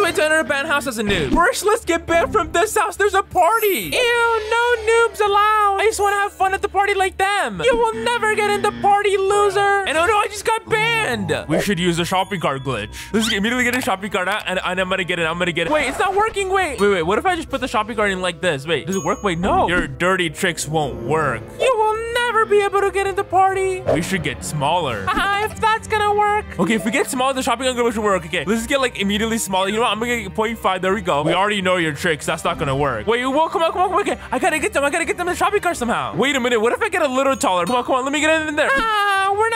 way to enter a banned house as a noob? First, let's get banned from this house. There's a party. Ew, no noobs allowed. I just want to have fun at the party like them. You will never get in the party, loser. And oh no, I just got banned. We should use the shopping cart glitch. Let's immediately get a shopping cart out, and, and I'm gonna get it. I'm gonna get it. Wait, it's not working. Wait, wait, wait. What if I just put the shopping cart in like this? Wait, does it work? Wait, no. Your dirty tricks won't work. You will never be able to get in the party. We should get smaller. If that's gonna work. Okay, if we get smaller, the shopping cart should work. Okay, let's just get like immediately smaller. You know what? I'm gonna get 0.5. There we go. We already know your tricks. That's not gonna work. Wait, well, come on, come on, come on. Okay, I gotta get them. I gotta get them in the shopping cart somehow. Wait a minute. What if I get a little taller? Come on, come on. Let me get in there. Ah,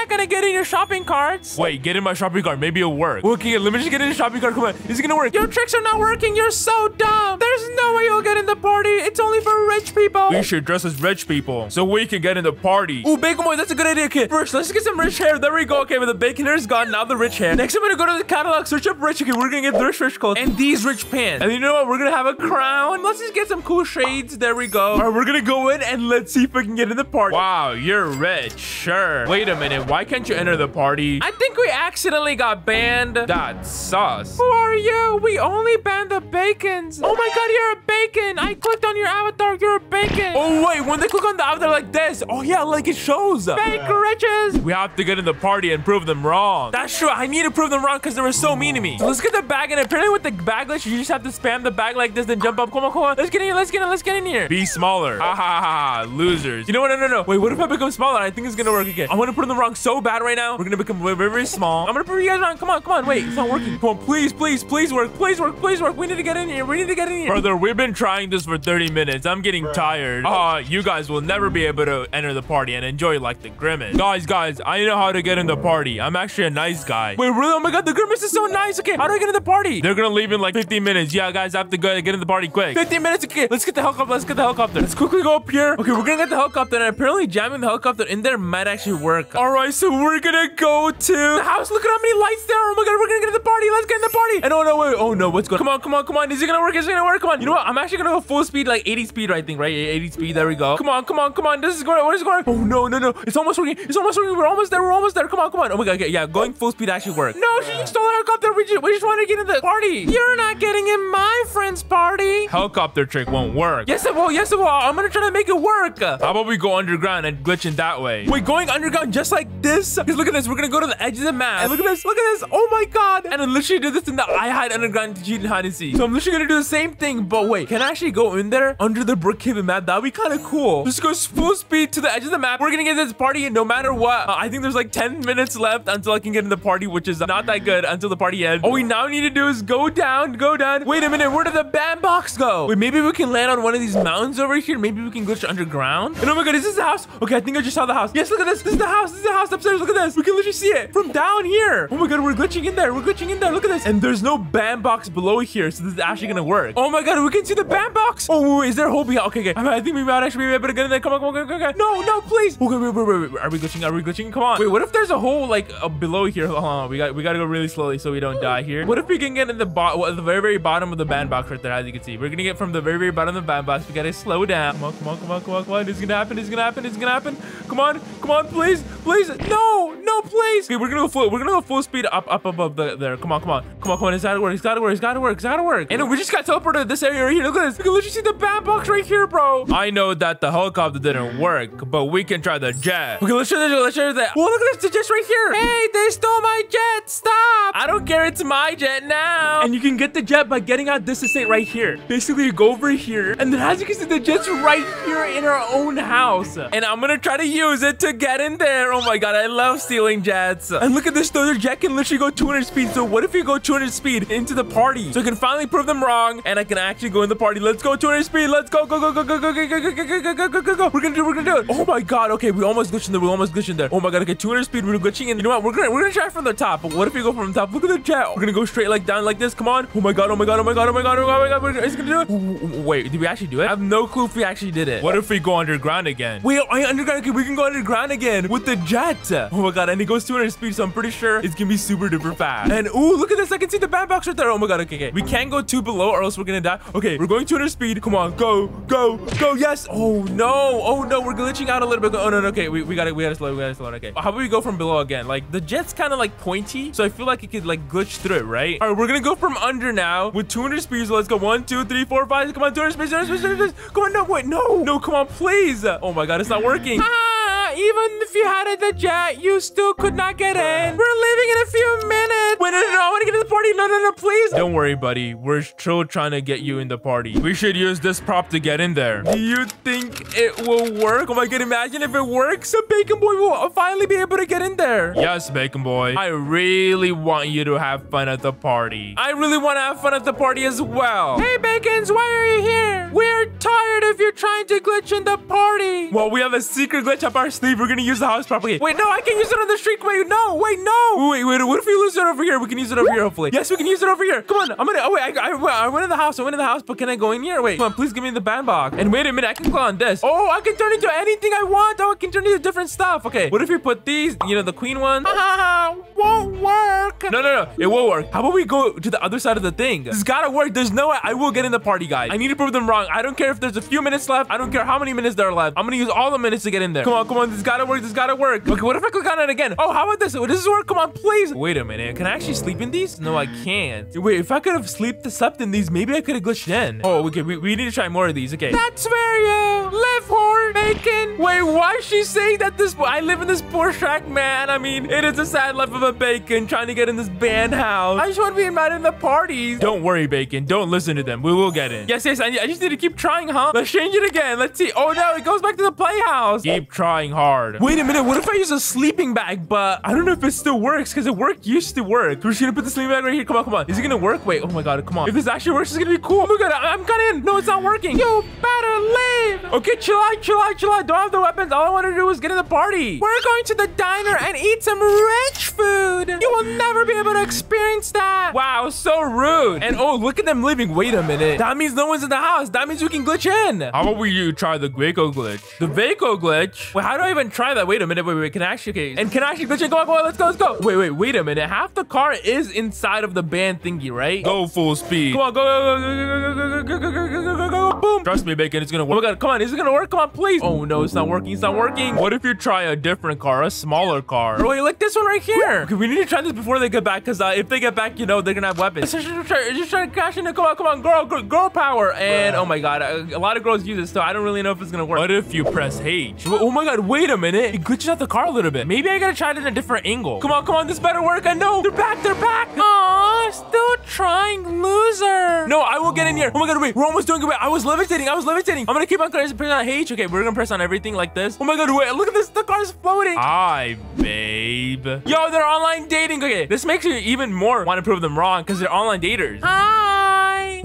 not gonna get in your shopping carts. Wait, get in my shopping cart. Maybe it'll work. Okay, let me just get in the shopping cart. Come on. Is it gonna work? Your tricks are not working. You're so dumb. There's no way you'll get in the party. It's only for rich people. We should dress as rich people so we can get in the party. Ooh, bacon boy, that's a good idea, kid. First, let's get some rich hair. There we go. Okay, but the bacon hair is gone. Now the rich hair. Next, I'm gonna go to the catalog, search up rich. Okay, we're gonna get the rich rich clothes and these rich pants. And you know what? We're gonna have a crown. Let's just get some cool shades. There we go. All right, we're gonna go in and let's see if we can get in the party. Wow, you're rich. Sure. Wait a minute. Why can't you enter the party? I think we accidentally got banned. That's sus. Who are you? We only banned the bacons. Oh my god, you're a bacon. I clicked on your avatar. You're a bacon. Oh wait, when they click on the avatar like this, oh yeah, like it shows. Fake riches. We have to get in the party and prove them wrong. That's true. I need to prove them wrong because they were so mean to me. So let's get the bag and apparently with the bag glitch, you just have to spam the bag like this, then jump up. Come on, come on. Let's get in here. Let's get in. Let's get in here. Be smaller. Ha ha ha ha. Losers. You know what? No, no, no. Wait, what if I become smaller? I think it's gonna work again. I want to put in the wrong so bad right now. We're gonna become very, very, very small. I'm gonna prove you guys on. Come on, come on. Wait, it's not working. Come on, please, please, please work. Please work. Please work. We need to get in here. We need to get in here. Brother, we've been trying this for 30 minutes. I'm getting tired. Ah, uh, you guys will never be able to enter the party and enjoy like the grimace. Guys, guys, I know how to get in the party. I'm actually a nice guy. Wait, really? Oh my god, the grimace is so nice. Okay, how do I get in the party? They're gonna leave in like 15 minutes. Yeah, guys, I have to go get in the party quick. 15 minutes. Okay, let's get the helicopter. Let's get the helicopter. Let's quickly go up here. Okay, we're gonna get the helicopter, and apparently jamming the helicopter in there might actually work. All right, so we're gonna go to the house. Look at how many lights there. Oh my god, we're gonna get to the party. Let's get in the party. And oh no, wait. Oh no, what's going? Come on, come on, come on. Is it gonna work? Is it gonna work? Come on. You know what? I'm actually gonna go full speed, like 80 speed, I think, right? 80 speed. There we go. Come on, come on, come on. This is going. What is going? Oh no, no, no. It's almost working. It's almost working. We're almost there. We're almost there. Come on, come on. Oh my god. Okay, yeah, going full speed actually worked. No, she stole the helicopter. We just, we just want to get in the party. You're not getting in my friend's party. Helicopter trick won't work. Yes, it will. Yes, it will. I'm gonna try to make it work. How about we go underground and glitch in that way? Wait, going underground just like this? Because look at this. We're gonna go to the edge of the map. And look at this. Look at this. Oh my god. And I literally did this in the I hide underground to cheat and hide and seek. So I'm literally gonna do the same thing. But wait, can I actually go in there under the Brookhaven map? That'd be kind of cool. Just go full speed to the edge of the map. We're gonna get this party And no matter what. Uh, I think there's like 10 minutes left until I can get in the party, which is not that good until the party ends. All we now need to do is go down, go down. Wait a minute. Where did the bandbox go? Wait, maybe we can land on one of these mountains over here. Maybe we can glitch underground. And oh my god, is this the house? Okay, I think I just saw the house. Yes, look at this. This is the house. This is the house upstairs. Look at this. We can literally see it from down here. Oh my god, we're glitching in there. We're glitching in there. Look at this. And there's no bandbox below here, so this is actually gonna work. Oh my god, we can see the bandbox. Oh, wait, is there a hole behind? Okay, okay. I think we might actually be able to get in there. Come on, come on, come on, come on. No, no, please. Okay, wait, wait, wait, wait. Are we glitching? Are we glitching? Come on. Wait, what if there's a hole like uh, below here? Hold on, we got we gotta go really slowly so we don't die here. What if we can get in the bot, well, the very very bottom of the bandbox right there? As you can see, we're gonna get from the very very bottom of the bandbox. We gotta slow down. Come on, come on, come on, come on, come on. It's gonna happen. It's gonna happen. It's gonna happen. Come on, come on, please, please. No, no, please. Okay, we're gonna go full. We're gonna go full speed up, up above the there. Come on, come on, come on, come on. It's gotta work. It's gotta work. It's gotta work. It's gotta work. And we just got teleported to this area right here. Look at this. We can literally see the bandbox right here, bro. I know that the helicopter didn't work, but we can try the jet. Okay, let's try the let's try that. Well, look at this. The jet's right here. Hey, they stole my jet. Stop. I don't care. It's my jet now. And you can get the jet by getting out this estate right here. Basically, you go over here, and then as you can see, the jet's right here in our own house. And I'm gonna try to use it to get in there. Oh my god, I love stealing jets. And look at this though, the jet can literally go 200 speed. So what if we go 200 speed into the party? So I can finally prove them wrong, and I can actually go in the party. Let's go 200 speed. Let's go, go, go, go, go, go, go, go, go, go, go, go, go, go, go. We're gonna do it. We're gonna do it. Oh my god. Okay, we almost glitched in there. We almost glitched in there. Oh my god. Okay, 200 speed. We're glitching in. You know what? We're gonna we're gonna try from the top. But what if we go from the top? Look at the jet. We're gonna go straight like down like this. Come on. Oh my god. Oh my god. Oh my god. Oh my god. Oh my god. Oh my god. It's gonna do it. Wait, did we actually do it? I have no clue if we actually did it. What if we go underground again? Wait, underground. Okay, we can go underground again with the jet. Oh my god, and it goes 200 speed, so I'm pretty sure it's gonna be super duper fast. And ooh, look at this. I can see the bandbox right there. Oh my god, okay, okay. We can't go too below or else we're gonna die. Okay, we're going 200 speed. Come on, go, go, go. Yes. Oh no. Oh no, we're glitching out a little bit. Oh no, no okay. We, we gotta we gotta slow, we gotta slow. Okay. How about we go from below again? Like the jet's kind of like pointy, so I feel like it could like glitch through it, right? All right, we're gonna go from under now with 200 speed. So let's go. One, two, three, four, five. Come on, 200 speed, 200 speed, 200 speed. Come on, no, wait, no, no, come on, please. Oh my god, it's not working. Ah, even if you had a jet, you still could not get in. We're leaving in a few minutes. Wait, no, no, no, I want to get to the party. No, no, no, please. Don't worry, buddy. We're still trying to get you in the party. We should use this prop to get in there. Do you think it will work? Oh my god, imagine if it works. A Bacon Boy will finally be able to get in there. Yes, Bacon Boy. I really want you to have fun at the party. I really want to have fun at the party as well. Hey, Bacons, why are you here? We're tired of you trying to glitch in the party. Well, we have a secret glitch up our sleeve. We're gonna use the house properly. Wait, no, I can use it on the street. Wait, no, wait, no. Wait, wait, what if we lose it over here? We can use it over here, hopefully. Yes, we can use it over here. Come on, I'm gonna, oh wait, I, I, I went in the house. I went in the house, but can I go in here? Wait, come on, please give me the bandbox. And wait a minute, I can go on this. Oh, I can turn into anything I want. Oh, I can turn into different stuff. Okay, what if we put these, you know, the queen one? won't work. No, no, no, it will work. How about we go to the other side of the thing? This has gotta work. There's no way I will get in the party, guys. I need to prove them wrong. I don't care if there's a few minutes left. I don't care how many minutes there are left. I'm gonna use all the minutes to get in there. Come on, come on. This gotta work. This gotta work. Okay, what if I click on it again? Oh, how about this? Does this is work? Come on, please. Wait a minute. Can I actually sleep in these? No, I can't. Wait, if I could have slept slept in these, maybe I could have glitched in. Oh, okay. We, we need to try more of these. Okay. That's where you live, Horde Bacon. Wait, why is she saying that this? I live in this poor shack, man. I mean, it is a sad life of a bacon trying to get in this banned house. I just want to be invited in the parties. Don't worry, Bacon. Don't listen to them. We will get in. Yes, yes. I, I just need to keep trying, huh? Let's change it again. Let's see. Oh, no. It goes back to the playhouse. Keep trying hard. Wait a minute. What if I use a sleeping bag? But I don't know if it still works because it worked used to work. We're just going to put the sleeping bag right here. Come on, come on. Is it going to work? Wait. Oh, my God. Come on. If this actually works, it's going to be cool. Oh, my God. I, I'm in. No, it's not working. You better leave. Okay, chill out, chill out, chill out. Don't have the weapons. All I want to do is get in the party. We're going to the diner and eat some rich food. You will never be able to experience that. Wow, so rude. And oh, look at them leaving. Wait a minute. That means no one's in the house. That means we can glitch in. How about we try the Vaco glitch? The Vaco glitch? Wait, how do I even try that? Wait a minute. Wait, wait. Can I actually, okay. And can I actually glitch in? Go on, go on. Let's go, let's go. Wait, wait, wait a minute. Half the car is inside of the band thingy, right? Go full speed. Come on, go, go, go, go, go, go, go, go, go, go, go, go, go. Boom. Trust me, Bacon. It's gonna work. Oh my God. Come on. Is it gonna work? Come on, please. Oh no, it's not working. It's not working. What if you try a different car, a smaller car? Or wait, like this one right here. Okay, we need to try this before they get back because uh, if they get back, you know, they're gonna have weapons. Just try, just try to crash into. Come on, come on, girl, girl, girl power. And oh my God, a, a lot of girls use this, so I don't really know if it's gonna work. What if you press H? Oh my God, wait a minute. It glitches out the car a little bit. Maybe I gotta try it in a different angle. Come on, come on, this better work. I know. They're back, they're back. Aw, still trying, loser. No, I will get in here. Oh my God, wait, we're almost doing it. Wait, I was levitating. I was levitating. I'm gonna keep on pressing on H. Okay, we're gonna press on everything like this. Oh my God, wait, look at this. The car's floating. Hi, babe. Yo, they're online dating. Okay, this makes me even more want to prove them wrong because they're online daters. Hi.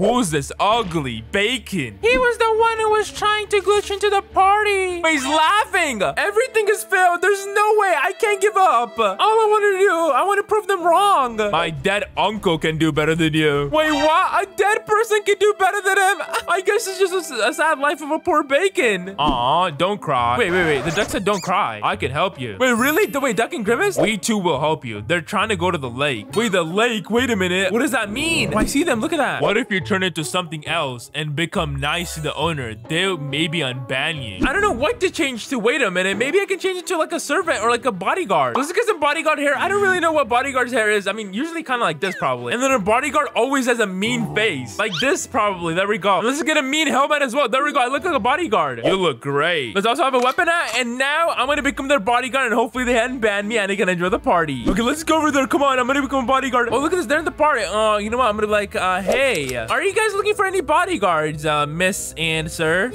Who's this ugly bacon? He was the one who was trying to glitch into the party. But he's laughing. Everything has failed. There's no way. I can't give up. All I want to do, I want to prove them wrong. My dead uncle can do better than you. Wait, what? A dead person can do better than him? I guess it's just a, a sad life of a poor bacon. Aw, don't cry. Wait, wait, wait. The duck said don't cry. I can help you. Wait, really? The wait, Duck and Grimace? We too will help you. They're trying to go to the lake. Wait, the lake? Wait a minute. What does that mean? Oh, I see them. Look at that. What if you turn into something else and become nice to the owner? They'll maybe unban you. I don't know what to change to. Wait a minute. Maybe I can change it to like a servant or like a bodyguard. Let's get some bodyguard hair. I don't really know what bodyguard's hair is. I mean, usually kind of like this probably. And then a bodyguard always has a mean face. Like this probably. There we go. And let's get a mean helmet as well. There we go. I look like a bodyguard. You look great. Let's also have a weapon at, and now I'm gonna become their bodyguard and hopefully they hadn't banned me and they can enjoy the party. Okay, let's go over there. Come on, I'm gonna become a bodyguard. Oh, look at this. They're in the party. Oh, uh, you know what? I'm gonna be like, uh, hey, are you guys looking for any bodyguards, uh, miss and sir?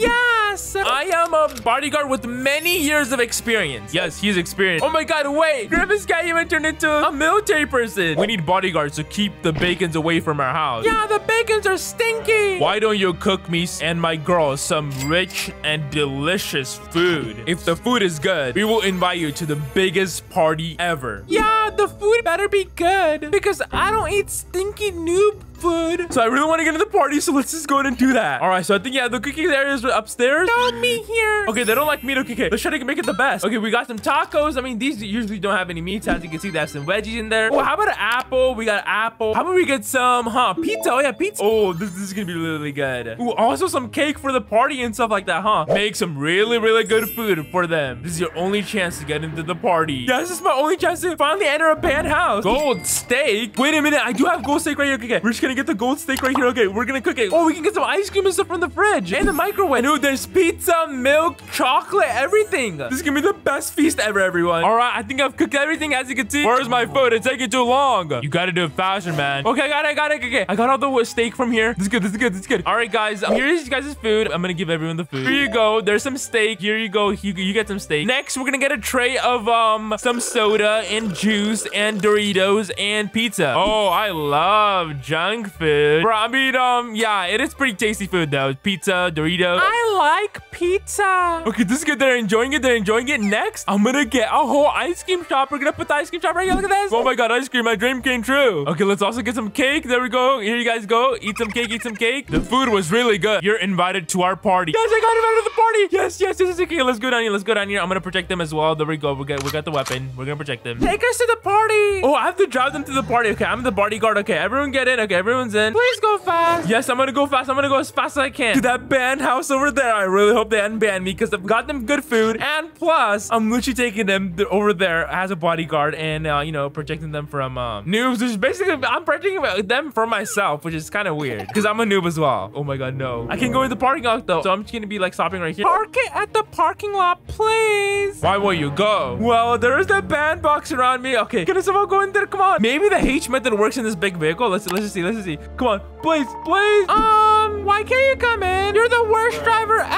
Yes, I am a bodyguard with many years of experience. Yes, he's experienced. Oh my god, wait. Grimace guy even turned into a military person. We need bodyguards to keep the bacons away from our house. Yeah, the bacons are stinky. Why don't you cook me and my girl some rich and delicious food? If the food is good, we will invite you to the biggest party ever. Yeah, the food better be good because I don't eat stinky noob food. So I really want to get to the party, so let's just go ahead and do that. All right, so I think, yeah, the cooking area is upstairs. No, me here. Okay, they don't like meat. Okay, okay. Let's try to make it the best. Okay, we got some tacos. I mean, these usually don't have any meat. As you can see, they have some veggies in there. Oh, how about an apple? We got apple. How about we get some, huh? Pizza. Oh, yeah, pizza. Oh, this, this is going to be really good. Ooh, also some cake for the party and stuff like that, huh? Make some really, really good food for them. This is your only chance to get into the party. Yeah, this is my only chance to finally enter a banned house. Gold steak. Wait a minute. I do have gold steak right here. Okay, okay. We're just going to get the gold steak right here. Okay, we're going to cook it. Oh, we can get some ice cream and stuff from the fridge and the microwave. Dude, there's pizza, milk, chocolate, everything. This is going to be the best feast ever, everyone. All right, I think I've cooked everything as you can see. Where's my food? It's taking too long. You got to do it faster, man. Okay, I got it, I got it. Okay, I got all the steak from here. This is good, this is good, this is good. All right, guys, here's you guys' food. I'm going to give everyone the food. Here you go. There's some steak. Here you go. You, you get some steak. Next, we're going to get a tray of um some soda and juice and Doritos and pizza. Oh, I love junk food. Bro, I mean, um, yeah, it is pretty tasty food, though. Pizza, Doritos. I like pizza. Okay, this is good. They're enjoying it. They're enjoying it. Next, I'm going to get a whole ice cream shop. We're to put the ice cream shop right here. Look at this. Oh my God, ice cream. My dream came true. Okay, let's also get some cake. There we go. Here you guys go. Eat some cake. Eat some cake. The food was really good. You're invited to our party. Guys, I got invited to the party. Yes, yes, yes, yes. Okay, let's go down here. Let's go down here. I'm going to protect them as well. There we go. We got, we got the weapon. We're going to protect them. Take us to the party. Oh, I have to drive them to the party. Okay, I'm the bodyguard. Okay, everyone get in. Okay, everyone's in. Please go fast. Yes, I'm going to go fast. I'm going to go as fast as I can to that banned house over there. I really hope they unban me because I've got them good food. And plus, I'm literally taking them over there as a bodyguard and, uh, you know, protecting them from um, noobs. Which is basically, I'm protecting them from myself, which is kind of weird because I'm a noob as well. Oh my God, no. I can go in the parking lot though. So I'm just going to be like stopping right here. Park it at the parking lot, please. Why will you go? Well, there is that band box around me. Okay, can someone go in there? Come on. Maybe the H method works in this big vehicle. Let's, let's just see. Let's just see. Come on. Please, please. Um, why can't you come in? You're the worst driver ever.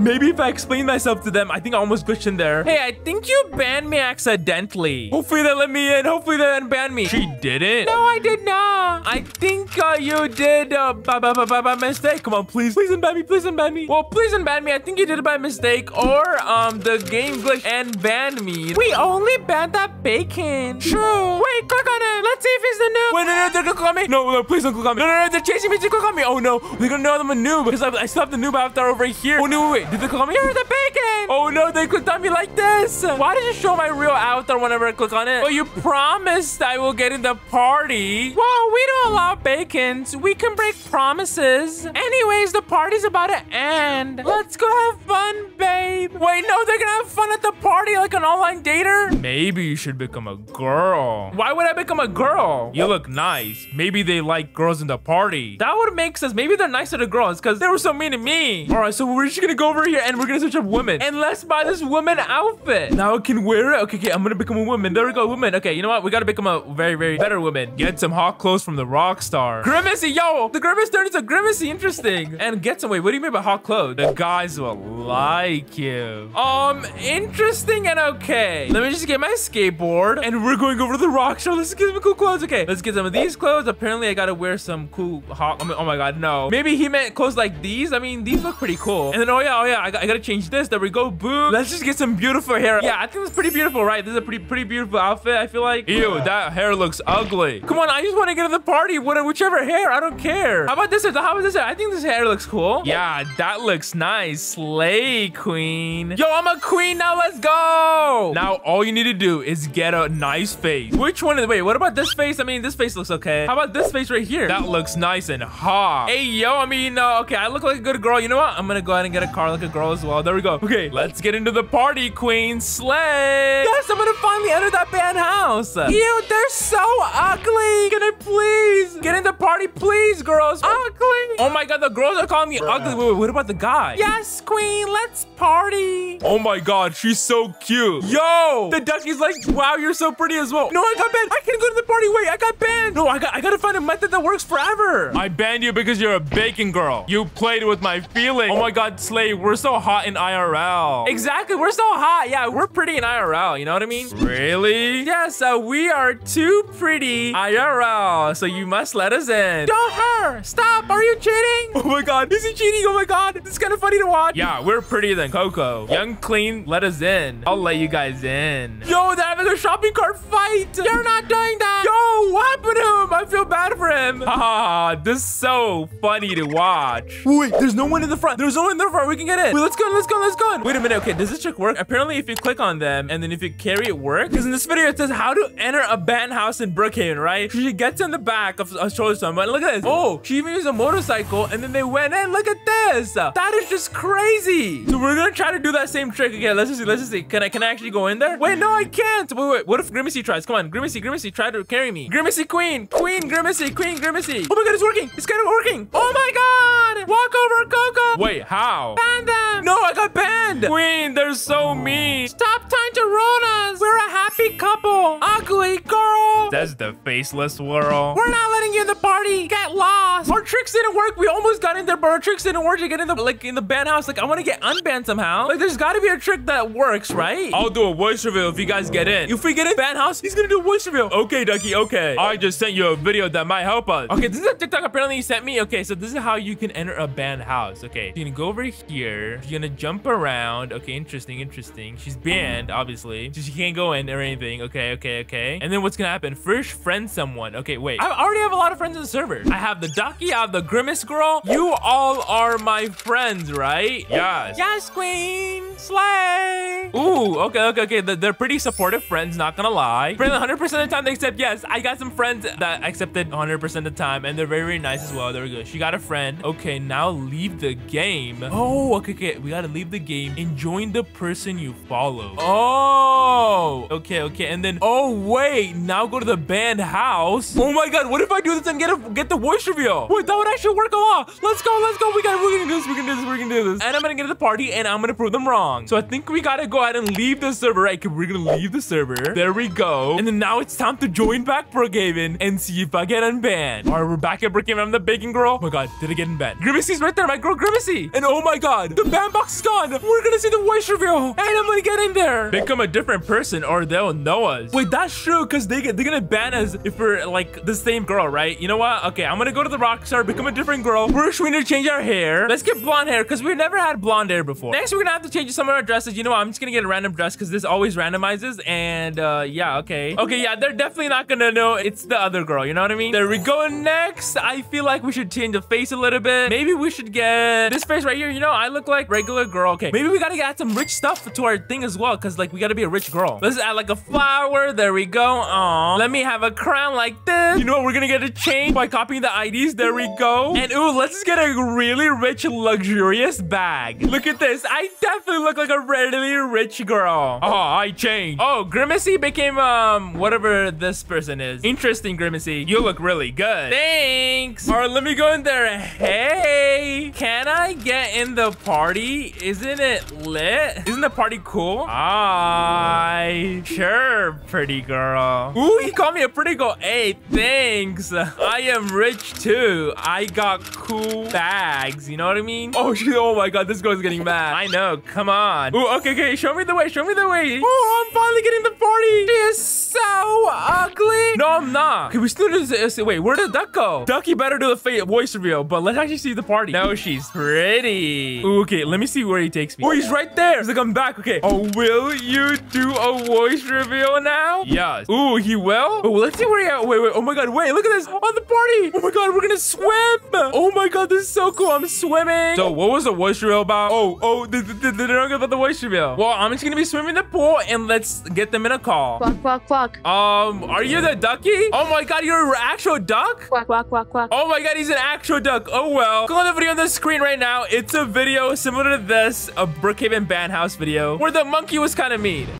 Maybe if I explain myself to them, I think I almost glitched in there. Hey, I think you banned me accidentally. Hopefully they let me in. Hopefully they didn't ban me. She didn't. No, I did not. I think uh, you did uh, by, by, by, by mistake. Come on, please. Please unban me. Please unban me. Well, please unban me. I think you did it by mistake or um the game glitched and banned me. We only banned that bacon. True. Wait, click on it. Let's see if he's the noob. Wait, no, no, they're gonna click on me. No, no, please don't click on me. No, no, no, they're chasing me to click on me. Oh, no. They're gonna know I'm a noob because I, I still have the noob avatar over here. Oh, no, wait, wait. Did they click on me? You're the bacon. Oh, no, they clicked on me like this. Why did you show my real avatar whenever I click on it? Well, you promised I will get in the party. Well, we don't allow bacons. We can break promises. Anyways, the party's about to end. Let's go have fun, babe. Wait, no, they're gonna have fun at the party like an online dater? Maybe you should become a girl. Why would I become a girl? You look nice. Maybe they like girls in the party. That would make sense. Maybe they're nicer to girls because they were so mean to me. All right, so we're just gonna go over here and we're gonna search up women. And let's buy this woman outfit. Now I can wear it. Okay, okay, I'm gonna become a woman. There we go, woman. Okay, you know what? We gotta become a very, very better woman. Get some hot clothes from the rock star. Grimacy, yo! The Grimace turned into Grimacy. Interesting. And get some, wait, what do you mean by hot clothes? The guys will like you. Um, interesting and okay. Let me just get my skateboard and we're going over to the rock show. Let's get some cool clothes. Okay, let's get some of these clothes. Apparently, I gotta wear some cool hot. I mean, oh my god, no. Maybe he meant clothes like these. I mean, these look pretty cool. And then, oh yeah, oh yeah, I, got, I gotta change this. There we go. Boom. Let's just get some beautiful hair. Yeah, I think it's pretty beautiful, right? This is a pretty, pretty beautiful outfit. I feel like. Ew, that hair looks ugly. Come on, I just want to get to the party. What, whichever hair, I don't care. How about this? How about this? I think this hair looks cool. Yeah, that looks nice. Slay, queen. Yo, I'm a queen now. Let's go. Now, all you need to do is get a nice face. Which one is, wait, what about this face? I mean, this face looks okay. How about this face right here? That looks nice and hot. Hey, yo, I mean, uh, okay, I look like a good girl. You know what? I'm gonna go ahead and get a car like a girl as well. There we go. Okay, let's get into the party, queen. Slay. Yes, I'm gonna finally enter that banned house. Ew, they're so ugly. Can I please get in the party, please, girls? Ugly. Oh my god, the girls are calling me Bruh. ugly. Wait, wait, what about the guy? Yes, queen, let's party. Oh my god, she's so cute. Yo, the ducky's like, wow, you're so pretty as well. No, I got banned. I can't go to the party. Wait, I got banned. No, I got, I gotta find a method that works forever. I banned you because you're a bacon girl. You played with my feelings. Oh my god, Slay, we're so hot in IRL. Exactly, we're so hot. Yeah, we're pretty in IRL. You know what I mean? Really? Yes, uh, we are too pretty IRL. So you must let us in. Don't her. Stop. Are you cheating? Oh my god, is he cheating? Oh my god, it's kind of funny to watch. Yeah, we're prettier than Coco. Young Clean, let us in. I'll let you guys in. Yo, they're having a shopping cart fight. You're not doing that. Yo, what happened to him? I feel bad for him. Ah, this is so funny to watch. Wait, there's no one in the front. There's no one in the front. We can get in. Wait, let's go. Let's go. Let's go. Wait a minute. Okay, does this trick work? Apparently, if you click on them and then if you carry it work. Because in this video, it says how to enter a band house in Brookhaven, right? She gets in the back of a shoulder someone. Look at this. Oh, she even used a motorcycle and then they went in. Look at this. That is just crazy. So we're gonna try to do that same trick again. Let's just see. Let's just see. Can I can I actually go in there? Wait, no, I can't. Wait, wait. What if Grimacy tries? Come on, Grimacy, Grimacy, try to carry me. Grimacy Queen, Queen Grimacy, Queen Grimacy. Oh my god, it's working. It's kind of working. Oh my god. Walk over, Coco. Wait, how? Ban them. No, I got banned. Queen, they're so mean. Stop trying to ruin us. We're a happy couple. Ugly girl. That's the faceless world. We're not letting you in the party. Get lost. Our tricks didn't work. We almost got in there, but our tricks didn't work to get in the like in the ban house. Like I want to get unbanned somehow. Like there's got to be a trick that works, right? I'll do a voice reveal if you guys get in. If we get in ban house, he's gonna do a voice reveal. Okay, Ducky. Okay. I just sent you a video that might help us. Okay, this is a TikTok apparently you sent me. Okay, so this is how you can enter a banned house. Okay, you're gonna go over here. You're gonna jump around. Okay, interesting, interesting. She's banned, obviously, so she can't go in or anything. Okay, okay, okay. And then what's gonna happen? First, friend someone. Okay, wait. I already have a lot of friends in the server. I have the Ducky. I have the Grimace girl. You all are my friends, right? Yes. Yes, queen. Slay. Ooh, okay, okay, okay. They're pretty supportive friends, not gonna lie. Friendly 100% of the time they accept yes. I got some friends that accepted 100% of the time, and they're very, very nice as well. There we go. She got a friend. Okay, now leave the game. Oh, okay, okay. We gotta leave the game and join the person you follow. Oh, okay, okay. And then, oh, wait. Now go to the banned house. Oh my god, what if I do this and get a, get the voice reveal? Wait, that would actually work a lot. Let's go, let's go. We got we're gonna do this, we're gonna do this, we're gonna do this. And I'm gonna get to the party and I'm gonna prove them wrong. So I think we gotta go ahead and leave the server, right? We're gonna leave the server. There we go. And then now it's time to join back for Brookhaven and see if I get unbanned. All right, we're back at Brookhaven. I'm the bacon girl. Oh my god, did I get unbanned? Grimacy's right there, my girl Grimacy. And oh my god, the band box is gone. We're gonna see the voice reveal. And I'm gonna get in there. Become a different person or they'll know us. Wait, that's true, because they they're gonna ban us if we're like the same girl, right? You know what? Okay, I'm gonna go to the Rockstar, become a different girl. First, we need to change our hair. Let's get blonde hair, because we've never had blonde hair before. Next, we're gonna have to change some of our dresses. You know what? I'm just gonna get a random dress, because this always randomizes. And uh, yeah, okay. Okay, yeah, they're definitely not gonna know it's the other girl. You know what I mean? There we go. Next, I feel like we should change the face a little bit. Maybe we should get this face right here. You know, I look like regular girl. Okay, maybe we gotta add some rich stuff to our thing as well, because like we gotta be a rich girl. Let's add like a flower. There we go. Aw. Let me have a crown like this. You know what? We're gonna get a chain by copying the IDs. There we go. And ooh, let's just get a really rich, luxurious bag. Look at this. I definitely look like a really rich girl. Oh, I changed. Oh, Grimacy became, um, whatever this person is. Interesting, Grimacy. You look really good. Thanks. All right, let me go in there. Hey, can I get in the party? Isn't it lit? Isn't the party cool? Hi. Sure, pretty girl. Ooh, he called me a pretty girl. Hey, thanks. I am rich too. I got cool bags. You know what I mean? Oh, she, oh my god, this girl's getting mad. I know. Come on. Ooh, okay, okay. Show me the way. Show me the way. Oh, I'm finally getting the party. She is so ugly. No, I'm not. Okay, we still do this. Uh, wait, where did Duck go? Ducky better do the voice reveal, but let's actually see the party. No, she's pretty. Ooh, okay, let me see where he takes me. Oh, he's right there. He's like, I'm back. Okay. Oh, will you do a voice reveal now? Yes. Ooh, he will? Oh, let's see where he at. Wait, wait. Oh my god, wait. Look at this. On the party. Oh my god, we're gonna swim. Oh my god, this is so cool. I'm swimming. So, what was the voice reveal about? Oh, oh, they, they, they don't know about the voice reveal. Well, I'm just gonna be swimming in the pool and let's get them in a call. Quack, quack, quack. Um, are you the ducky? Oh my god, you're an actual duck? Quack, quack, quack, quack. Oh my god, he's an actual duck. Oh well. Click on the video on the screen right now. It's a video similar to this, a Brookhaven Ban House video, where the monkey was kind of mean.